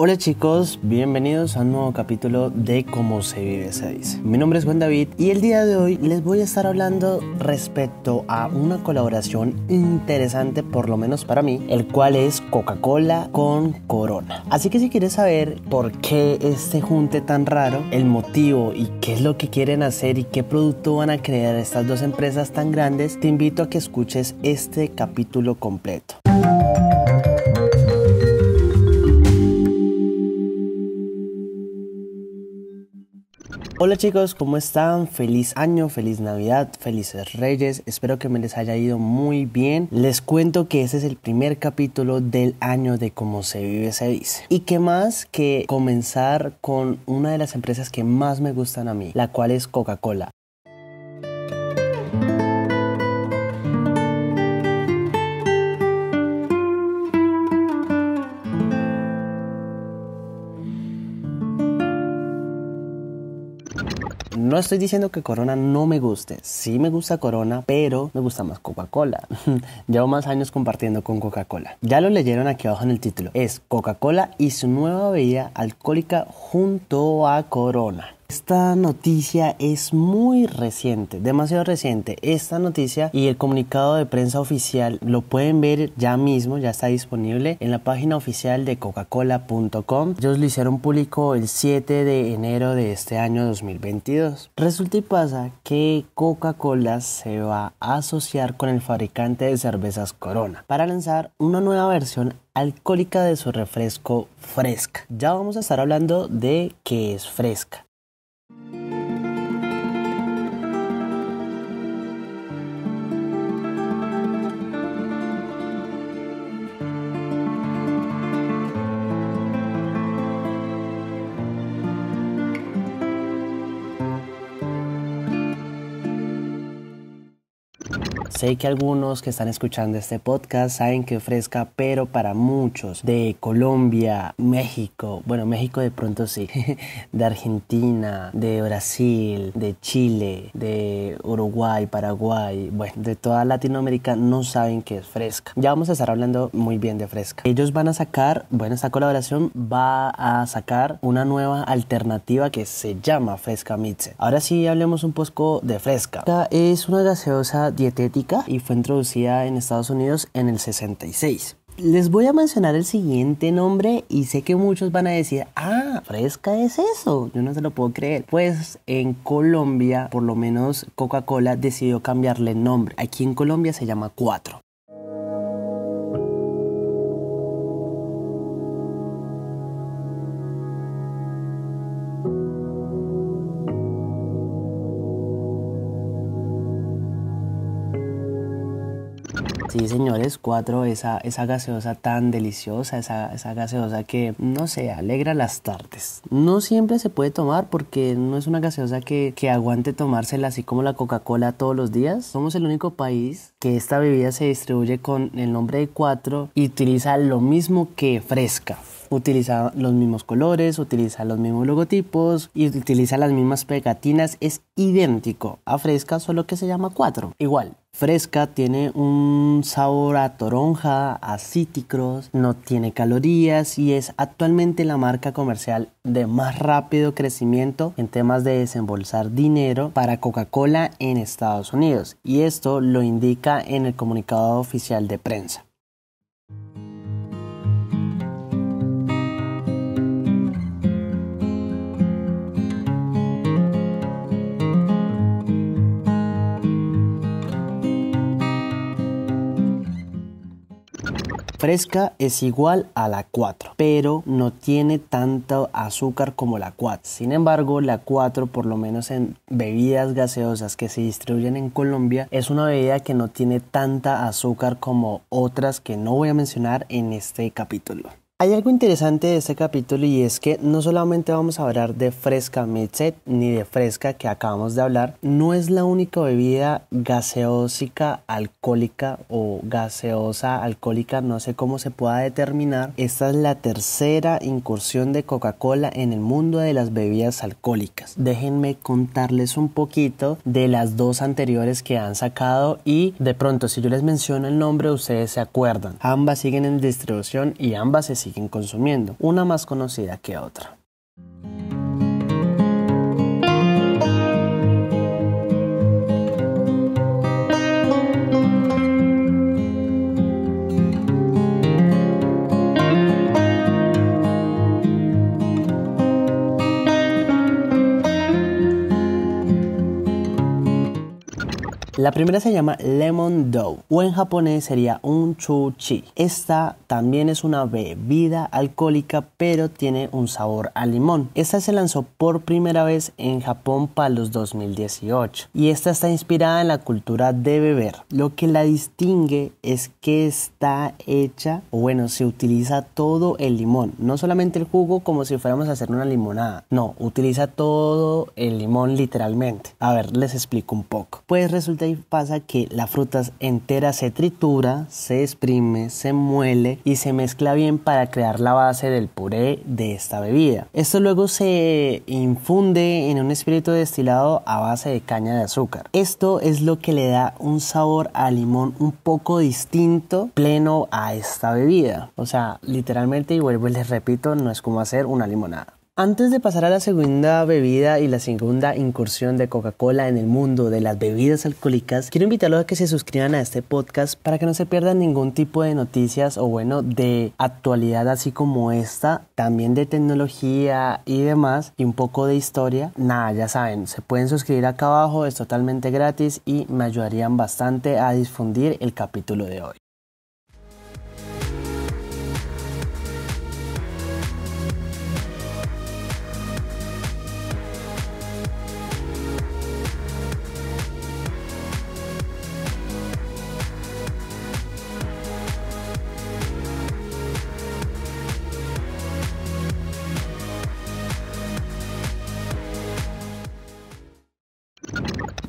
Hola chicos, bienvenidos a un nuevo capítulo de Cómo se vive se dice. Mi nombre es Juan David y el día de hoy les voy a estar hablando respecto a una colaboración interesante, por lo menos para mí, el cual es Coca-Cola con Corona. Así que si quieres saber por qué este junte tan raro, el motivo y qué es lo que quieren hacer y qué producto van a crear estas dos empresas tan grandes, te invito a que escuches este capítulo completo. Hola chicos, ¿cómo están? Feliz año, feliz Navidad, felices Reyes. Espero que me les haya ido muy bien. Les cuento que este es el primer capítulo del año de cómo se vive se dice. Y qué más que comenzar con una de las empresas que más me gustan a mí, la cual es Coca-Cola. No estoy diciendo que Corona no me guste. Sí me gusta Corona, pero me gusta más Coca-Cola. Llevo más años compartiendo con Coca-Cola. Ya lo leyeron aquí abajo en el título. Es Coca-Cola y su nueva bebida alcohólica junto a Corona. Esta noticia es muy reciente, demasiado reciente. Esta noticia y el comunicado de prensa oficial lo pueden ver ya mismo, ya está disponible en la página oficial de coca-cola.com. Ellos lo hicieron público el 7 de enero de este año 2022. Resulta y pasa que Coca-Cola se va a asociar con el fabricante de cervezas Corona para lanzar una nueva versión alcohólica de su refresco fresca. Ya vamos a estar hablando de qué es fresca. Thank you. Sé que algunos que están escuchando este podcast saben que fresca, pero para muchos de Colombia, México, bueno, México de pronto sí, de Argentina, de Brasil, de Chile, de Uruguay, Paraguay, bueno, de toda Latinoamérica no saben que es fresca. Ya vamos a estar hablando muy bien de fresca. Ellos van a sacar, bueno, esta colaboración va a sacar una nueva alternativa que se llama Fresca Mitze. Ahora sí hablemos un poco de fresca. Esta es una gaseosa dietética y fue introducida en Estados Unidos en el 66. Les voy a mencionar el siguiente nombre y sé que muchos van a decir, ah, fresca es eso, yo no se lo puedo creer. Pues en Colombia, por lo menos Coca-Cola decidió cambiarle nombre. Aquí en Colombia se llama 4. Sí, señores, cuatro, esa, esa gaseosa tan deliciosa, esa, esa gaseosa que, no sé, alegra las tardes. No siempre se puede tomar porque no es una gaseosa que, que aguante tomársela así como la Coca-Cola todos los días. Somos el único país que esta bebida se distribuye con el nombre de cuatro y utiliza lo mismo que fresca utiliza los mismos colores, utiliza los mismos logotipos y utiliza las mismas pegatinas. Es idéntico a Fresca, solo que se llama 4. Igual, Fresca tiene un sabor a toronja, a cítricos, no tiene calorías y es actualmente la marca comercial de más rápido crecimiento en temas de desembolsar dinero para Coca-Cola en Estados Unidos. Y esto lo indica en el comunicado oficial de prensa. Fresca es igual a la 4, pero no tiene tanto azúcar como la 4. Sin embargo, la 4, por lo menos en bebidas gaseosas que se distribuyen en Colombia, es una bebida que no tiene tanta azúcar como otras que no voy a mencionar en este capítulo. Hay algo interesante de este capítulo y es que no solamente vamos a hablar de fresca midset ni de fresca que acabamos de hablar, no es la única bebida gaseósica alcohólica o gaseosa alcohólica, no sé cómo se pueda determinar. Esta es la tercera incursión de Coca-Cola en el mundo de las bebidas alcohólicas. Déjenme contarles un poquito de las dos anteriores que han sacado y de pronto si yo les menciono el nombre ustedes se acuerdan. Ambas siguen en distribución y ambas se siguen consumiendo, una más conocida que otra. La primera se llama Lemon Dough o en japonés sería un chuchi. Esta también es una bebida alcohólica pero tiene un sabor a limón. Esta se lanzó por primera vez en Japón para los 2018 y esta está inspirada en la cultura de beber. Lo que la distingue es que está hecha, o bueno, se utiliza todo el limón, no solamente el jugo como si fuéramos a hacer una limonada. No, utiliza todo el limón literalmente. A ver, les explico un poco. Pues resulta pasa que la fruta entera se tritura, se exprime, se muele y se mezcla bien para crear la base del puré de esta bebida. Esto luego se infunde en un espíritu destilado a base de caña de azúcar. Esto es lo que le da un sabor a limón un poco distinto, pleno a esta bebida. O sea, literalmente, y vuelvo y les repito, no es como hacer una limonada. Antes de pasar a la segunda bebida y la segunda incursión de Coca-Cola en el mundo de las bebidas alcohólicas, quiero invitarlos a que se suscriban a este podcast para que no se pierdan ningún tipo de noticias o bueno, de actualidad así como esta, también de tecnología y demás, y un poco de historia. Nada, ya saben, se pueden suscribir acá abajo, es totalmente gratis y me ayudarían bastante a difundir el capítulo de hoy.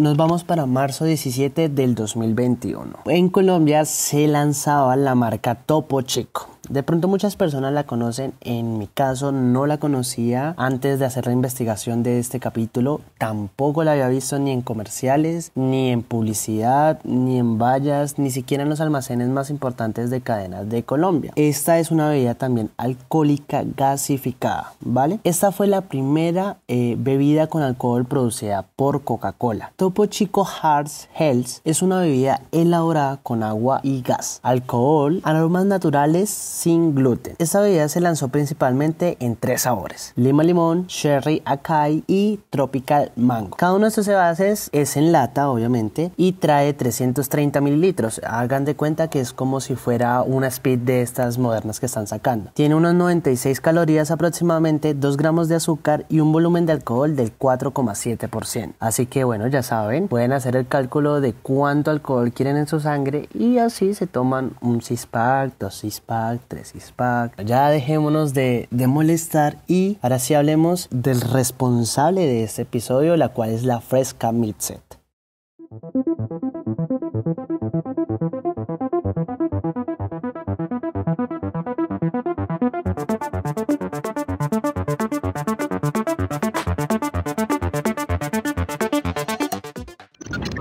Nos vamos para marzo 17 del 2021. En Colombia se lanzaba la marca Topo Chico. De pronto muchas personas la conocen, en mi caso no la conocía antes de hacer la investigación de este capítulo, tampoco la había visto ni en comerciales, ni en publicidad, ni en vallas, ni siquiera en los almacenes más importantes de cadenas de Colombia. Esta es una bebida también alcohólica gasificada, ¿vale? Esta fue la primera eh, bebida con alcohol producida por Coca-Cola. Topo Chico Hearts Health es una bebida elaborada con agua y gas, alcohol, aromas naturales, sin gluten. Esta bebida se lanzó principalmente en tres sabores: lima limón, cherry acai y tropical mango. Cada uno de estos envases es en lata, obviamente, y trae 330 mililitros. Hagan de cuenta que es como si fuera una speed de estas modernas que están sacando. Tiene unos 96 calorías aproximadamente, 2 gramos de azúcar y un volumen de alcohol del 4,7%. Así que bueno, ya saben, pueden hacer el cálculo de cuánto alcohol quieren en su sangre y así se toman un 6 pack, 2 6 pack, 3 pack. Ya dejémonos de, de molestar y ahora sí hablemos del responsable de este episodio, la cual es la Fresca Midset.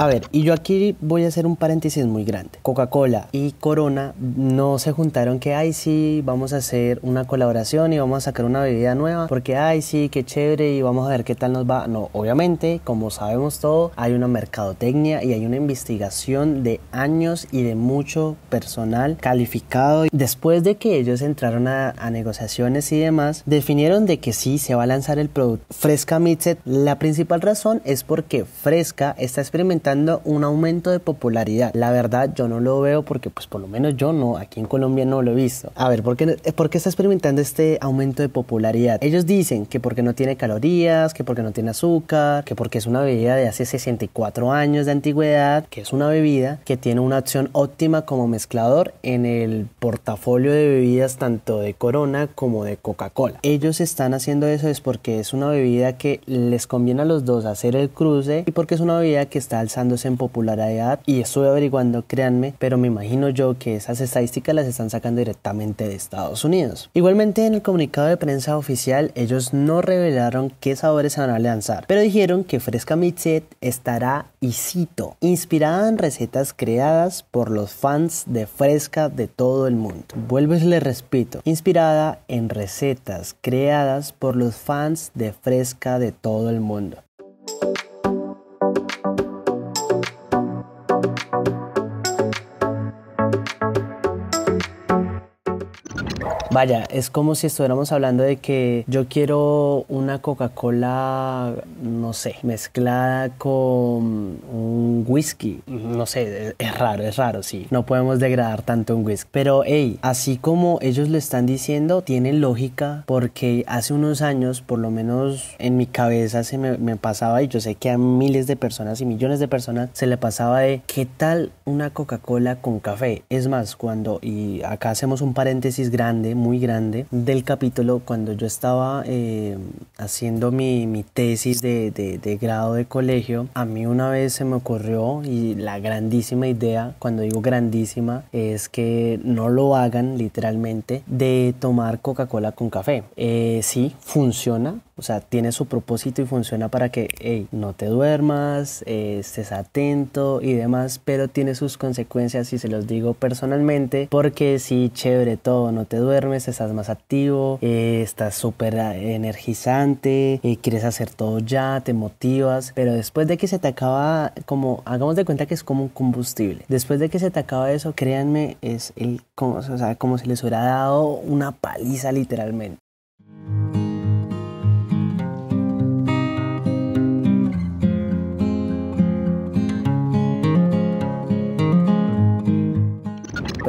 A ver, y yo aquí voy a hacer un paréntesis muy grande. Coca-Cola y Corona no se juntaron que, ay, sí, vamos a hacer una colaboración y vamos a sacar una bebida nueva, porque, ay, sí, qué chévere y vamos a ver qué tal nos va. No, obviamente, como sabemos todo, hay una mercadotecnia y hay una investigación de años y de mucho personal calificado. Después de que ellos entraron a, a negociaciones y demás, definieron de que sí se va a lanzar el producto Fresca Midset. La principal razón es porque Fresca está experimentando un aumento de popularidad. La verdad yo no lo veo porque pues por lo menos yo no, aquí en Colombia no lo he visto. A ver, ¿por qué, ¿por qué está experimentando este aumento de popularidad? Ellos dicen que porque no tiene calorías, que porque no tiene azúcar, que porque es una bebida de hace 64 años de antigüedad, que es una bebida que tiene una acción óptima como mezclador en el portafolio de bebidas tanto de Corona como de Coca-Cola. Ellos están haciendo eso es porque es una bebida que les conviene a los dos hacer el cruce y porque es una bebida que está alzando en popularidad y estuve averiguando, créanme, pero me imagino yo que esas estadísticas las están sacando directamente de Estados Unidos. Igualmente en el comunicado de prensa oficial ellos no revelaron qué sabores se van a lanzar, pero dijeron que Fresca Mixet estará, y inspirada en recetas creadas por los fans de Fresca de todo el mundo. Vuelvo y les inspirada en recetas creadas por los fans de Fresca de todo el mundo. Vaya, es como si estuviéramos hablando de que yo quiero una Coca-Cola, no sé, mezclada con un whisky. No sé, es raro, es raro, sí. No podemos degradar tanto un whisky. Pero, hey, así como ellos lo están diciendo, tiene lógica porque hace unos años, por lo menos en mi cabeza se me, me pasaba, y yo sé que a miles de personas y millones de personas se le pasaba de qué tal una Coca-Cola con café. Es más, cuando, y acá hacemos un paréntesis grande, muy grande del capítulo cuando yo estaba eh, haciendo mi, mi tesis de, de, de, grado de colegio. A mí una vez se me ocurrió y la grandísima idea, cuando digo grandísima, es que no lo hagan literalmente de tomar Coca-Cola con café. Eh, sí, funciona, o sea, tiene su propósito y funciona para que hey, no te duermas, eh, estés atento y demás, pero tiene sus consecuencias y se los digo personalmente porque sí, chévere todo, no te duermes, estás más activo, eh, estás súper energizante, eh, quieres hacer todo ya, te motivas, pero después de que se te acaba, como, hagamos de cuenta que es como un combustible, después de que se te acaba eso, créanme, es el, o sea, como si les hubiera dado una paliza literalmente.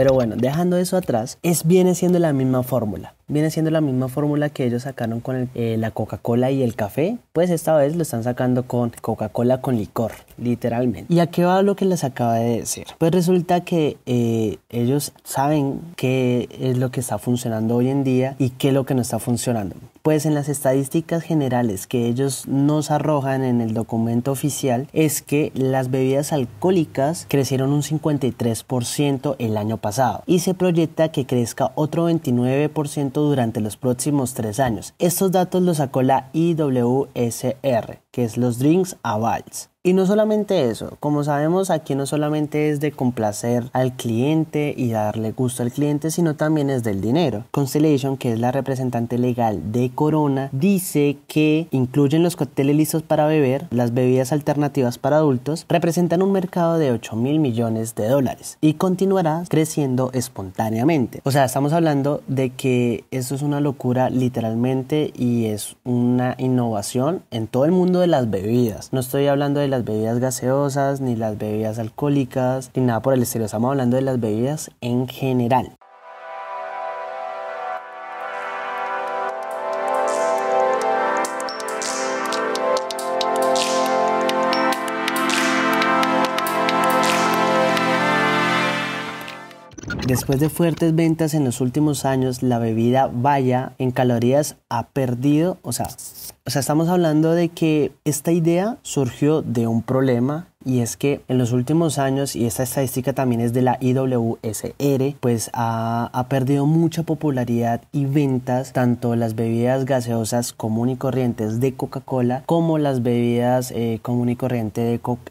Pero bueno, dejando eso atrás, es viene siendo la misma fórmula. Viene siendo la misma fórmula que ellos sacaron con eh, la Coca-Cola y el café. Pues esta vez lo están sacando con Coca-Cola con licor, literalmente. ¿Y a qué va lo que les acaba de decir? Pues resulta que eh, ellos saben qué es lo que está funcionando hoy en día y qué es lo que no está funcionando. Pues en las estadísticas generales que ellos nos arrojan en el documento oficial es que las bebidas alcohólicas crecieron un 53% el año pasado y se proyecta que crezca otro 29% durante los próximos tres años. Estos datos los sacó la IWSR, que es los Drinks Avals. Y no solamente eso, como sabemos aquí no solamente es de complacer al cliente y darle gusto al cliente, sino también es del dinero. Constellation, que es la representante legal de Corona, dice que incluyen los cócteles listos para beber, las bebidas alternativas para adultos, representan un mercado de 8 mil millones de dólares y continuará creciendo espontáneamente. O sea, estamos hablando de que eso es una locura literalmente y es una innovación en todo el mundo de las bebidas. No estoy hablando de las bebidas gaseosas, ni las bebidas alcohólicas, ni nada por el estilo. Estamos hablando de las bebidas en general. Después de fuertes ventas en los últimos años, la bebida Vaya en calorías ha perdido, o sea, o sea, estamos hablando de que esta idea surgió de un problema y es que en los últimos años, y esta estadística también es de la IWSR, pues ha, ha, perdido mucha popularidad y ventas tanto las bebidas gaseosas común y corrientes de Coca-Cola como las bebidas eh, común y corriente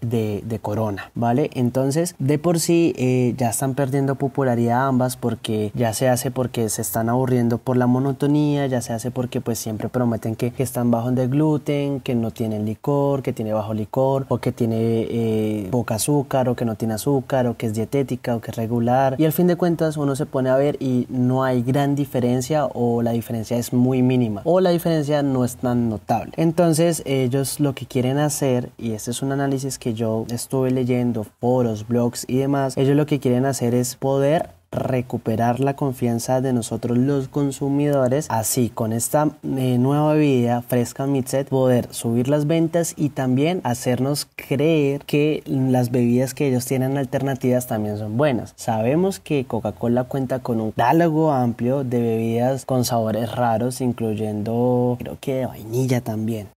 de, de, Corona, ¿vale? Entonces, de por sí eh, ya están perdiendo popularidad ambas porque ya se hace porque se están aburriendo por la monotonía, ya se hace porque pues siempre prometen que, que están bajo de gluten, que no tienen licor, que tiene bajo licor o que tiene... Eh, eh, poca azúcar o que no tiene azúcar o que es dietética o que es regular. Y al fin de cuentas uno se pone a ver y no hay gran diferencia o la diferencia es muy mínima o la diferencia no es tan notable. Entonces ellos lo que quieren hacer y este es un análisis que yo estuve leyendo foros blogs y demás ellos lo que quieren hacer es poder recuperar la confianza de nosotros los consumidores. Así con esta eh, nueva bebida fresca Midset poder subir las ventas y también hacernos creer que las bebidas que ellos tienen alternativas también son buenas. Sabemos que Coca-Cola cuenta con un catálogo amplio de bebidas con sabores raros incluyendo creo que vainilla también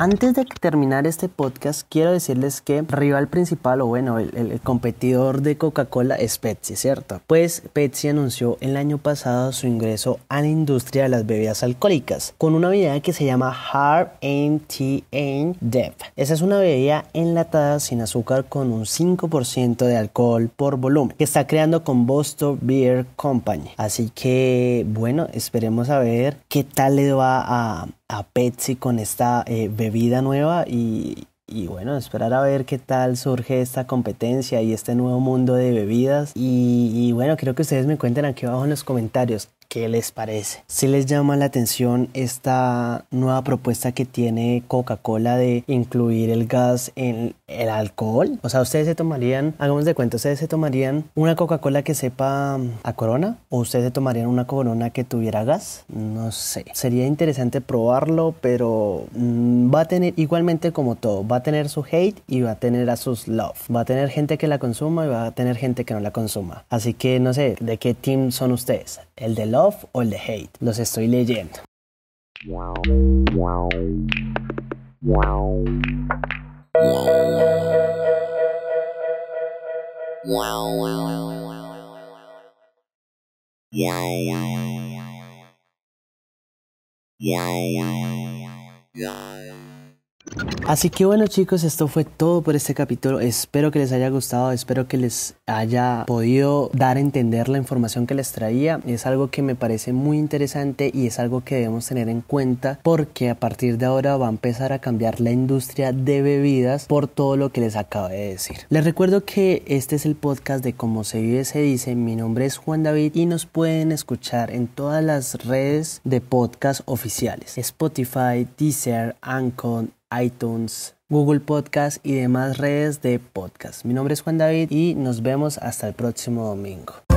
Antes de terminar este podcast, quiero decirles que rival principal o bueno, el, el competidor de Coca-Cola es Pepsi, ¿cierto? Pues Pepsi anunció el año pasado su ingreso a la industria de las bebidas alcohólicas con una bebida que se llama Hard MTN Dev. Esa es una bebida enlatada sin azúcar con un 5% de alcohol por volumen que está creando con Boston Beer Company. Así que bueno, esperemos a ver qué tal le va a, a Pepsi con esta eh, bebida nueva y, y bueno, esperar a ver qué tal surge esta competencia y este nuevo mundo de bebidas. Y, y, bueno, quiero que ustedes me cuenten aquí abajo en los comentarios ¿Qué les parece? Si les llama la atención esta nueva propuesta que tiene Coca-Cola de incluir el gas en el alcohol? O sea, ustedes se tomarían, hagamos de cuenta, ustedes se tomarían una Coca-Cola que sepa a corona o ustedes se tomarían una corona que tuviera gas? No sé. Sería interesante probarlo, pero mmm, va a tener igualmente como todo, va a tener su hate y va a tener a sus love. Va a tener gente que la consuma y va a tener gente que no la consuma. Así que no sé, ¿de qué team son ustedes? ¿El de love o el de hate? Los estoy leyendo. Así que bueno chicos, esto fue todo por este capítulo. Espero que les haya gustado, espero que les haya podido dar a entender la información que les traía. Es algo que me parece muy interesante y es algo que debemos tener en cuenta porque a partir de ahora va a empezar a cambiar la industria de bebidas por todo lo que les acabo de decir. Les recuerdo que este es el podcast de Cómo se vive se dice. Mi nombre es Juan David y nos pueden escuchar en todas las redes de podcast oficiales. Spotify, Deezer, Anchor, Google Podcast y demás redes de podcast. Mi nombre es Juan David y nos vemos hasta el próximo domingo.